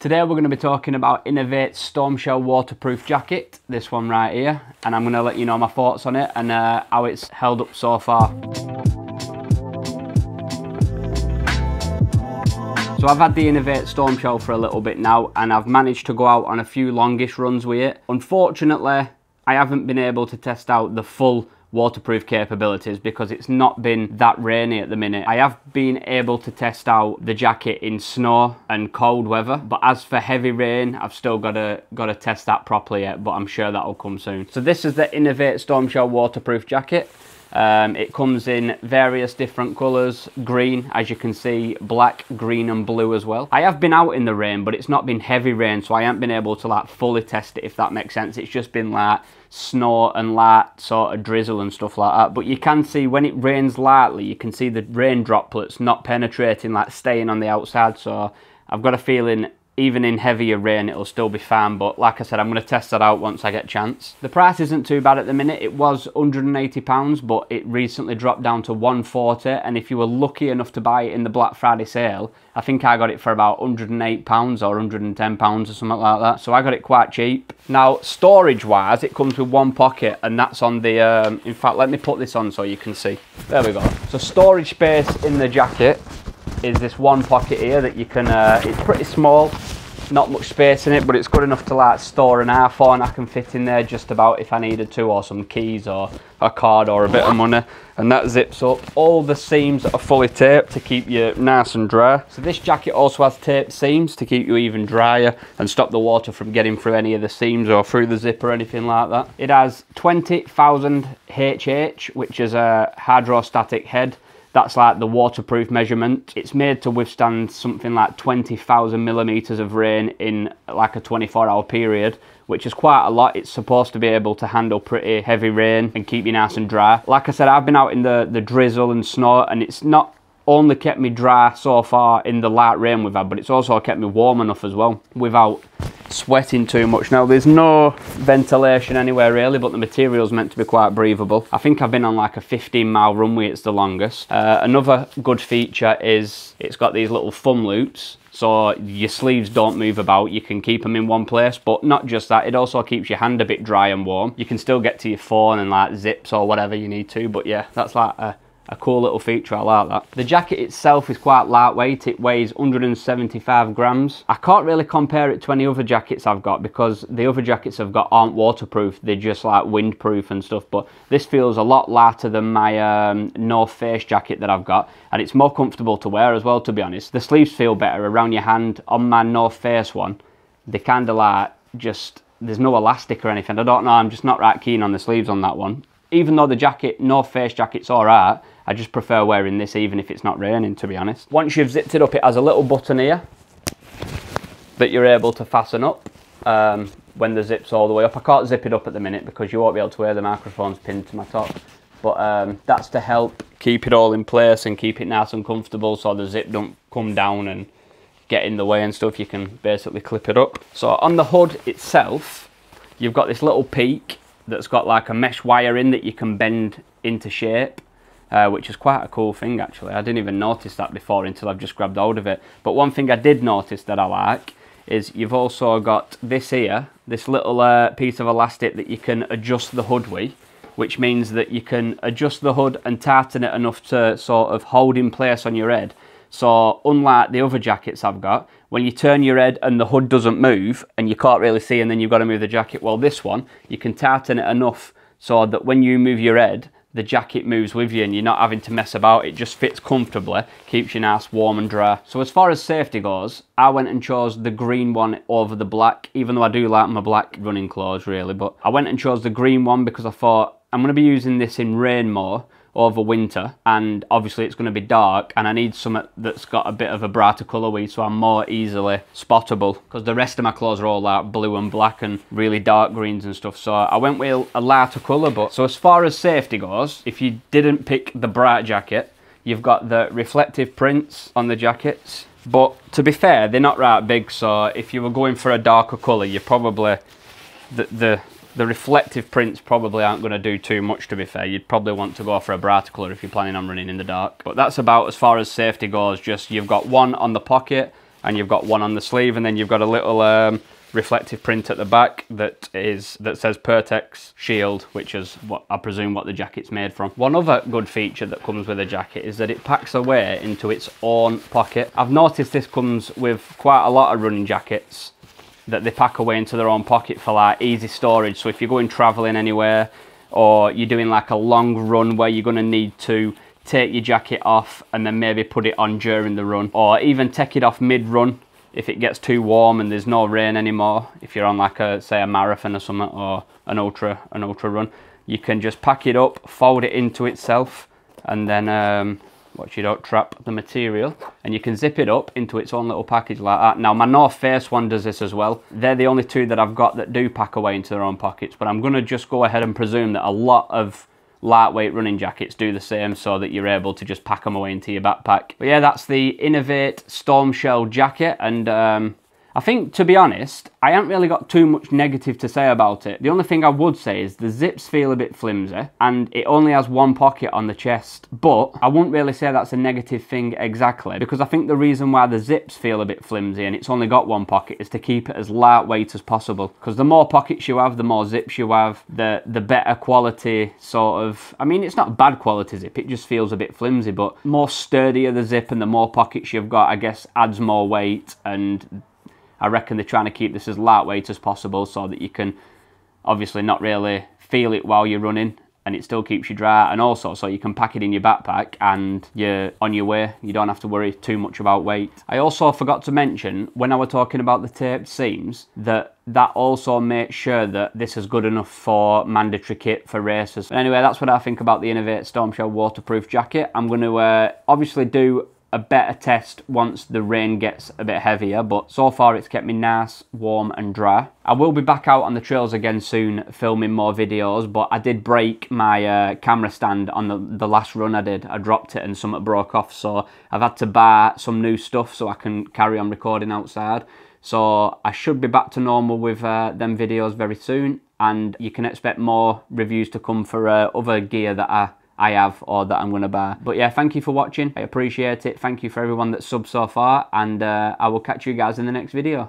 Today we're going to be talking about Inov-8 Stormshell waterproof jacket, this one right here, and I'm going to let you know my thoughts on it and uh, how it's held up so far. So I've had the Inov-8 Stormshell for a little bit now and I've managed to go out on a few longish runs with it. Unfortunately, I haven't been able to test out the full waterproof capabilities because it's not been that rainy at the minute. I have been able to test out the jacket in snow and cold weather, but as for heavy rain, I've still got to got to test that properly yet, but I'm sure that'll come soon. So this is the Inov-8 Stormshell waterproof jacket. Um, it comes in various different colours, green, as you can see, black, green and blue as well. I have been out in the rain, but it's not been heavy rain, so I haven't been able to like fully test it, if that makes sense. It's just been like snow and light sort of drizzle and stuff like that. But you can see when it rains lightly, you can see the rain droplets not penetrating, like staying on the outside. So I've got a feeling even in heavier rain it'll still be fine but like I said I'm going to test that out once I get a chance. The price isn't too bad at the minute it was £180 but it recently dropped down to 140 and if you were lucky enough to buy it in the Black Friday sale I think I got it for about £108 or £110 or something like that so I got it quite cheap. Now storage wise it comes with one pocket and that's on the um, in fact let me put this on so you can see. There we go. So storage space in the jacket is this one pocket here that you can, uh, it's pretty small, not much space in it, but it's good enough to like store an iPhone I can fit in there just about if I needed to, or some keys or a card or a bit of money. And that zips up. All the seams are fully taped to keep you nice and dry. So this jacket also has taped seams to keep you even drier and stop the water from getting through any of the seams or through the zip or anything like that. It has 20,000 HH, which is a hydrostatic head that's like the waterproof measurement. It's made to withstand something like 20,000 millimeters of rain in like a 24 hour period, which is quite a lot. It's supposed to be able to handle pretty heavy rain and keep you nice and dry. Like I said, I've been out in the, the drizzle and snow and it's not only kept me dry so far in the light rain we've had, but it's also kept me warm enough as well without sweating too much. Now there's no ventilation anywhere really, but the material's meant to be quite breathable. I think I've been on like a 15 mile runway, it's the longest. Uh, another good feature is it's got these little thumb loops so your sleeves don't move about you can keep them in one place but not just that it also keeps your hand a bit dry and warm you can still get to your phone and like zips or whatever you need to but yeah that's like a a cool little feature, I like that. The jacket itself is quite lightweight, it weighs 175 grams. I can't really compare it to any other jackets I've got because the other jackets I've got aren't waterproof, they're just like windproof and stuff, but this feels a lot lighter than my um, North Face jacket that I've got, and it's more comfortable to wear as well, to be honest. The sleeves feel better around your hand on my North Face one. They kind of like just there's no elastic or anything. I don't know, I'm just not right keen on the sleeves on that one. Even though the jacket, North Face jacket's alright, I just prefer wearing this even if it's not raining, to be honest. Once you've zipped it up, it has a little button here that you're able to fasten up um, when the zip's all the way up. I can't zip it up at the minute because you won't be able to wear the microphones pinned to my top. But um, that's to help keep it all in place and keep it nice and comfortable so the zip don't come down and get in the way and stuff. You can basically clip it up. So on the hood itself, you've got this little peak that's got like a mesh wire in that you can bend into shape uh, which is quite a cool thing actually. I didn't even notice that before until I've just grabbed hold of it. But one thing I did notice that I like is you've also got this here, this little uh, piece of elastic that you can adjust the hood with, which means that you can adjust the hood and tighten it enough to sort of hold in place on your head. So unlike the other jackets I've got, when you turn your head and the hood doesn't move and you can't really see and then you've got to move the jacket, well this one, you can tighten it enough so that when you move your head, the jacket moves with you and you're not having to mess about. It just fits comfortably, keeps your nice, warm and dry. So as far as safety goes, I went and chose the green one over the black, even though I do like my black running clothes really, but I went and chose the green one because I thought I'm gonna be using this in rain more over winter and obviously it's going to be dark and I need something that's got a bit of a brighter colourway so I'm more easily spottable because the rest of my clothes are all like blue and black and really dark greens and stuff so I went with a lighter colour but so as far as safety goes if you didn't pick the bright jacket you've got the reflective prints on the jackets but to be fair they're not right big so if you were going for a darker colour you're probably the, the the reflective prints probably aren't going to do too much to be fair. You'd probably want to go for a brighter colour if you're planning on running in the dark. But that's about as far as safety goes. Just you've got one on the pocket and you've got one on the sleeve and then you've got a little um, reflective print at the back that is that says Pertex Shield, which is what I presume what the jacket's made from. One other good feature that comes with a jacket is that it packs away into its own pocket. I've noticed this comes with quite a lot of running jackets that they pack away into their own pocket for like easy storage. So if you're going traveling anywhere or you're doing like a long run where you're going to need to take your jacket off and then maybe put it on during the run or even take it off mid-run if it gets too warm and there's no rain anymore, if you're on like a say a marathon or something or an ultra an ultra run, you can just pack it up, fold it into itself, and then um, watch you don't trap the material, and you can zip it up into its own little package like that. Now my North Face one does this as well. They're the only two that I've got that do pack away into their own pockets, but I'm gonna just go ahead and presume that a lot of lightweight running jackets do the same so that you're able to just pack them away into your backpack. But yeah, that's the Inov-8 Storm Shell jacket and um, I think, to be honest, I haven't really got too much negative to say about it. The only thing I would say is the zips feel a bit flimsy and it only has one pocket on the chest. But I wouldn't really say that's a negative thing exactly because I think the reason why the zips feel a bit flimsy and it's only got one pocket is to keep it as lightweight as possible. Because the more pockets you have, the more zips you have, the, the better quality sort of... I mean, it's not bad quality zip, it just feels a bit flimsy, but more sturdier the zip and the more pockets you've got, I guess adds more weight and I reckon they're trying to keep this as lightweight as possible so that you can obviously not really feel it while you're running and it still keeps you dry. And also so you can pack it in your backpack and you're on your way. You don't have to worry too much about weight. I also forgot to mention when i was talking about the taped seams that that also makes sure that this is good enough for mandatory kit for racers. But anyway that's what i think about the Inov-8 storm shell waterproof jacket. I'm going to uh, obviously do a better test once the rain gets a bit heavier but so far it's kept me nice warm and dry. I will be back out on the trails again soon filming more videos but i did break my uh, camera stand on the, the last run i did. I dropped it and something broke off so i've had to buy some new stuff so i can carry on recording outside. So i should be back to normal with uh, them videos very soon and you can expect more reviews to come for uh, other gear that i I have or that I'm going to buy. But yeah, thank you for watching. I appreciate it. Thank you for everyone that's subbed so far and uh, I will catch you guys in the next video.